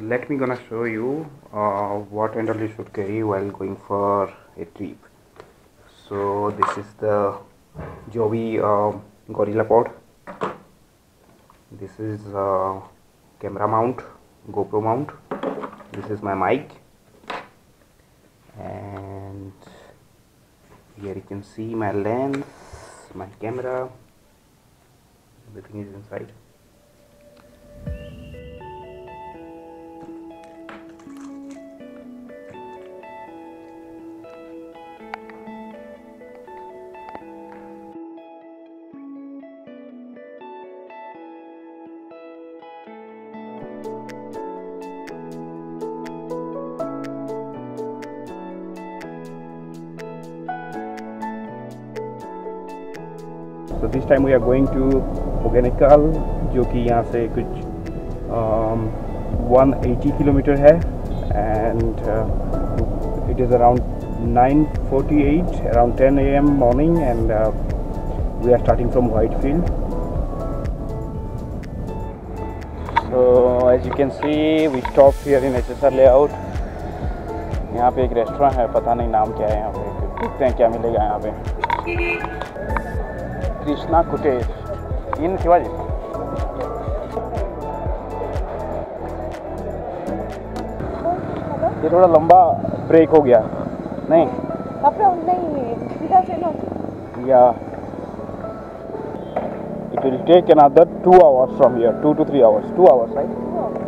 Let me gonna show you uh, what handle you should carry while going for a trip. So this is the Joby uh, Gorilla Pod. This is uh, camera mount, GoPro mount. This is my mic, and here you can see my lens, my camera. Everything is inside. So this time we are going to Hogenakkal जो कि यहाँ से कुछ one eighty kilometre है and it is around nine forty eight around ten A M morning and we are starting from Whitefield so as you can see we stop here in H S यहाँ पे एक restaurant है, पता नहीं नाम क्या है यहाँ पे। देखते हैं क्या मिलेगा यहाँ पे। कृष्णा कुटेर इन शिवाजी। ये थोड़ा लंबा ब्रेक हो गया। नहीं। It will two hours from here to two three hours two hours right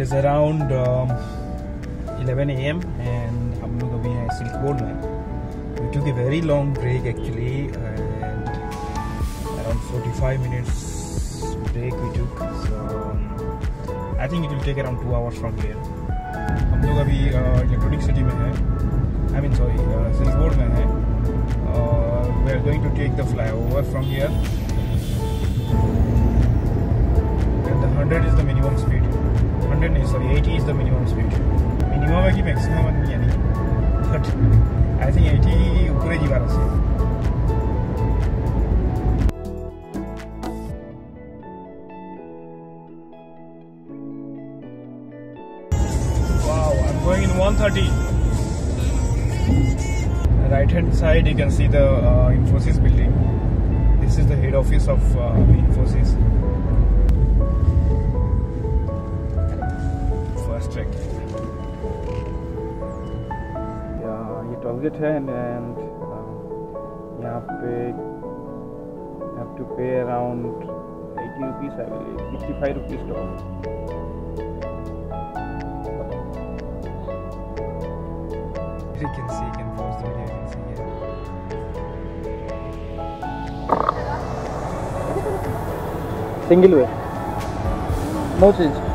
is around um, 11 a.m and हम लोग अभी हैं सिल्क बोर्ड में took a very long break actually and around 45 minutes break we took so um, I think it will take around two hours from here हम लोग अभी इलेक्ट्रॉनिक सिटी में हैं I mean sorry Silk Board में हैं we are going to take the flyover from here and the 100 is the minimum speed hundred नहीं sorry eighty is the minimum speed minimum है कि मैक्सिमम नहीं यानी बट आई थिंक एटी ऊपर जीवार अच्छे going in 130 right hand side you can see the uh, Infosys building this is the head office of uh, Infosys टॉलगेट है uh, यहाँ पे have to pay around 80 rupees I believe 65 rupees toll. you can see, you can pause the video, you can see here. Single way. No change.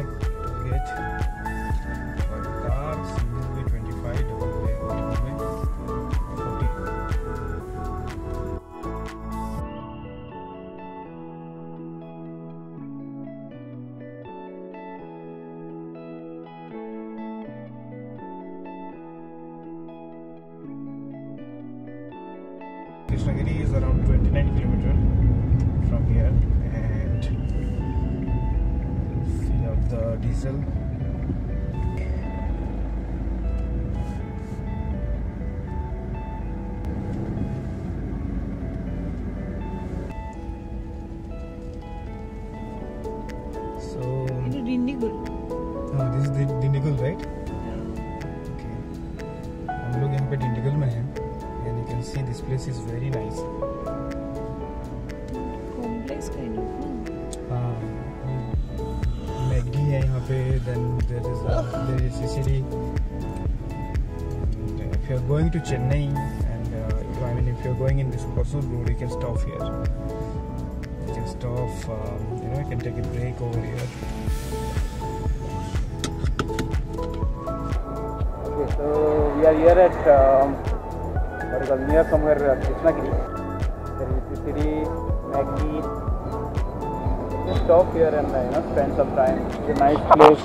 This is Attibele toll gate for car single way 25 can see this place is very nice Complex kind of. No? McD है यहाँ पे then there is there is CCD if you're going to Chennai and uh, if, I mean if you're going in this Hosur road you can stop here you can stop um, you know you can take a break over here are here at um, is called near somewhere uh, Krishnagiri. There is the city, Maggie. Just stop here and uh, you know spend some time. It's a nice place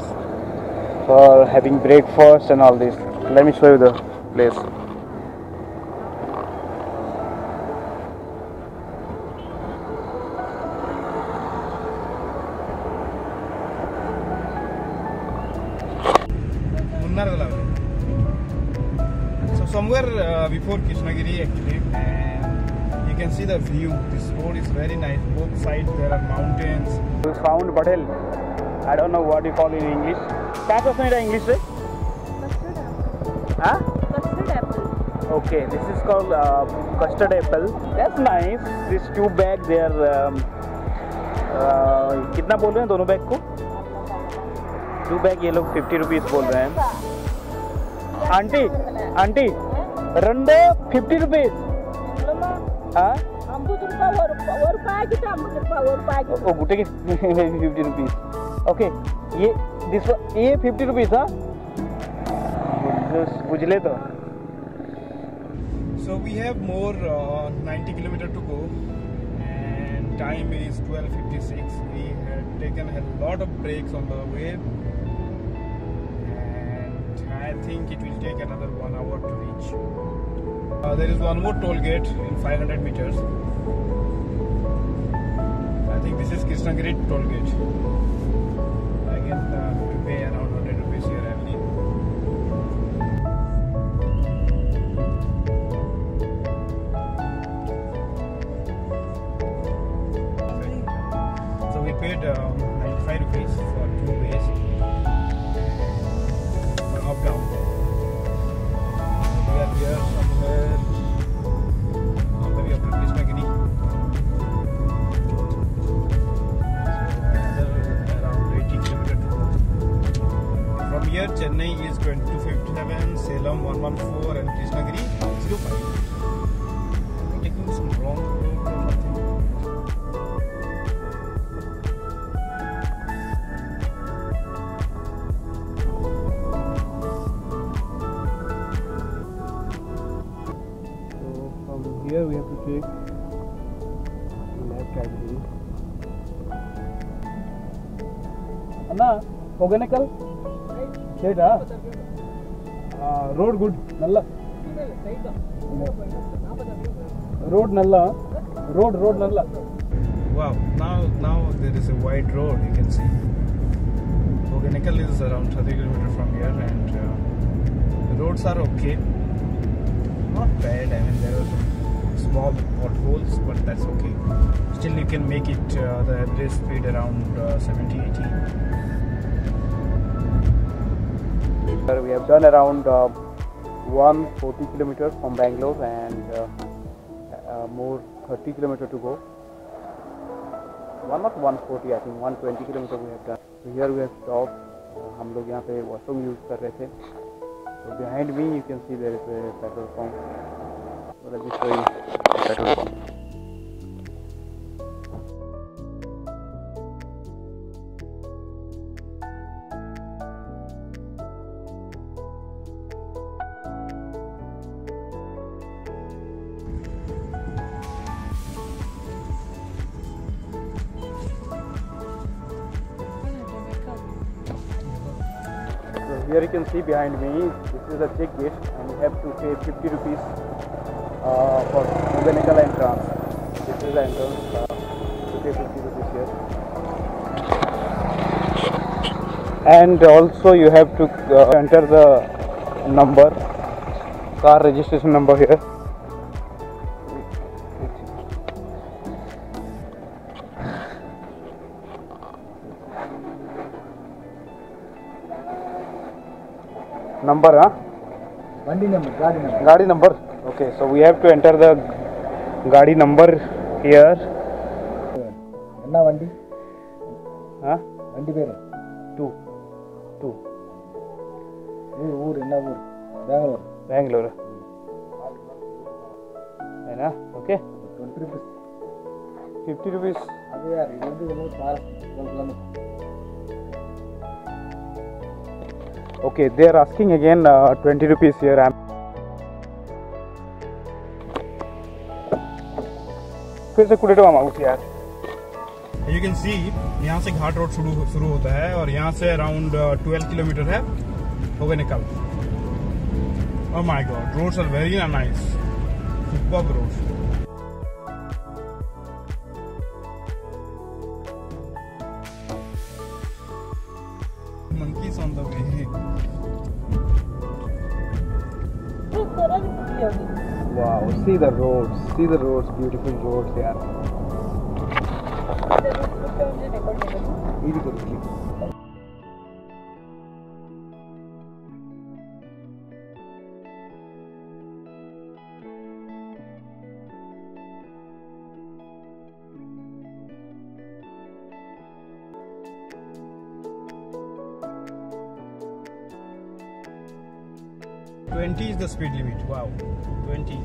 for having breakfast and all this. Let me show you the place. Uh, before Krishnagiri actually, and you can see the view. This road is very nice. Both sides there are mountains. We found Badel. I don't know what you call in English. क्या कहते हैं English से? हाँ? Custard apple. Okay, this is called uh, custard apple. That's nice. These two bags, they are. Um, uh, कितना बोल रहे हैं दोनों बैग को? टू बैग ये लोग फिफ्टी रुपीज़ बोल रहे हैं आंटी आंटी రెండు ఫిఫ్టీ రూపీస్ అమ్ముతుంది ఒక ప్యాకెట్ అమ్ముతుంది ఒక ప్యాకెట్ ఓ గుట్టకి ఫిఫ్టీ రూపీస్ ఓకే ये दिस ये फिफ्टी रुपीज हाँ बुझले तो So we have more uh, 90 kilometer to go and time is 12.56. We had taken a lot of breaks on the way and I think it will take another one hour to reach. Uh, there is one more toll gate in 500 meters. I think this is Krishnagiri toll gate. Again, uh, to pay around ಅಣ್ಣ ಹೊಗನೆಕಲ್ ಸ್ಟ್ರೇಟಾ road good ನಲ್ಲ road ನಲ್ಲ road road ನಲ್ಲ Wow, now now there is a wide road you can see. Hoganikal is around 30 kilometers from here and uh, the roads are okay. Not bad, I mean there are some small potholes but that's okay. Still you can make it uh, the average speed around uh, 70 We have done around uh, 140 kilometers from Bangalore and uh, uh, more 30 kilometers to go. One not 140, I think 120 kilometers we have done. So here we have stopped. Uh, हम लोग यहाँ पे washroom use कर रहे थे So behind me you can see there is a petrol pump. So here you can see behind me, this is a check gate and you have to pay 50 rupees uh, for mechanical entrance. This is the entrance, uh, pay 50 rupees here. And also you have to uh, enter the number, car registration number here. number, huh? Gadi number, Gadi number. Gadi number. Okay, so we have to enter the Gadi number here. Anna Vandi? Huh? Vandi Pere? Two. Two. Ur, Ur, Anna Ur. Bangalore. Bangalore. Anna, okay? 20 rupees. 50 rupees. ಅದು ಯಾರು ಇದೊಂದು ಸ್ಮಾರಕ okay they are asking again uh, 20 rupees here. I'm फिर से कुटेटो टमा उठ यार। You can सी यहाँ से घाट रोड शुरू शुरू होता है और यहाँ से अराउंड ट्वेल्व किलोमीटर है हो गए निकल। ओह my god roads are very nice super roads Wow, see the roads, see the roads, beautiful roads, yeah. 20 is the speed limit. Wow. 20.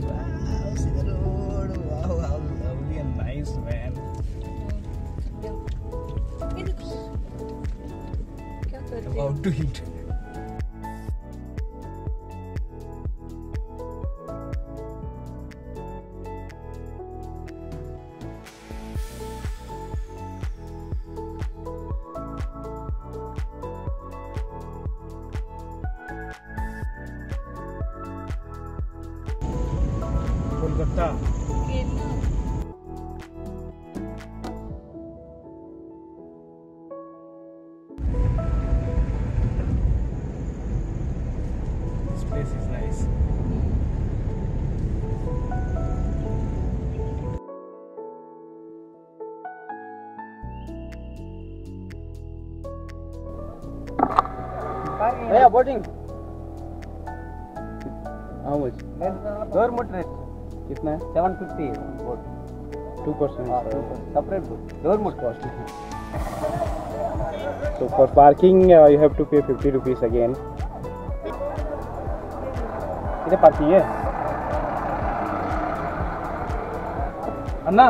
Wow, see the road. Wow, how lovely and nice, man. About to hit. Kolkata This place is nice. भैया boating How much? Government rate कितना है? Seven fifty है Two percent. separate boat government cost So for parking, uh, you have to pay 50 rupees again. कितने parking है अन्ना